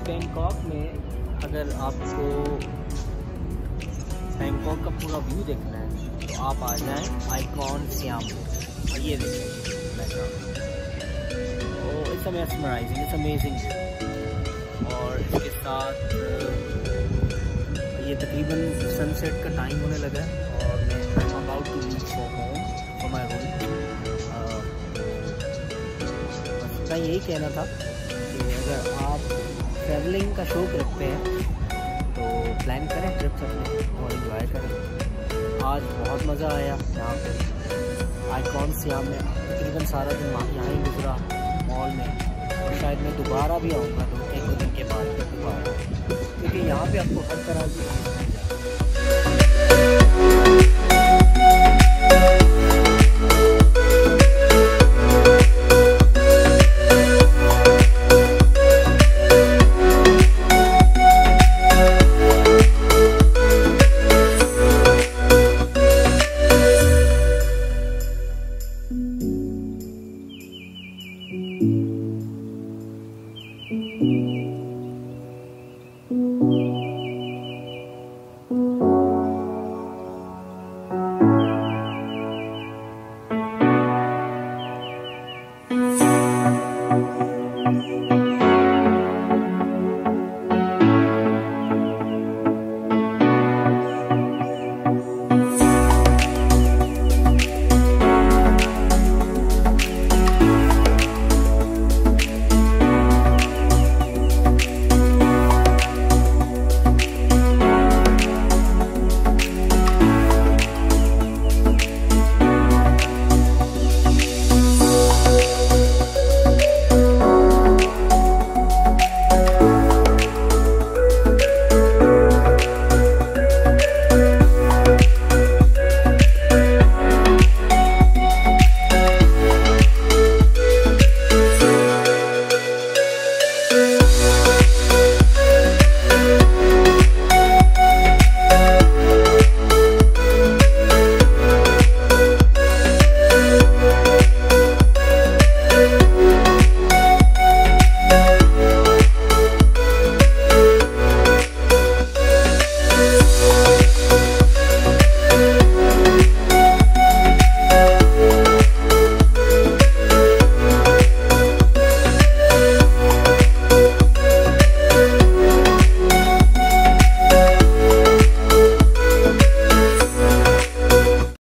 में अगर आपको बैंकॉक का पूरा व्यू देखना है तो आप आ जाएँ आइकॉन श्याम और ये देखें अमेजिंग और इसके साथ, ये तकरीबन सनसेट का टाइम होने लगा है, और मैं about to leave for home for my bus मैं यही कहना था कि अगर आप ट्रैवलिंग का शौक रखते हैं। तो प्लान करें ट्रिप अपने और इन्जॉय करें। आज बहुत मज़ा आया यहाँ पे। आइकॉन सियाम में, तकरीबन सारा दिन यहाँ ही गुजरा मॉल में। और शायद मैं दोबारा भी आऊँगा दो एक दो दिन के बाद, दोबारा। क्योंकि यहाँ पे आपको हर तरह की Mm-hmm.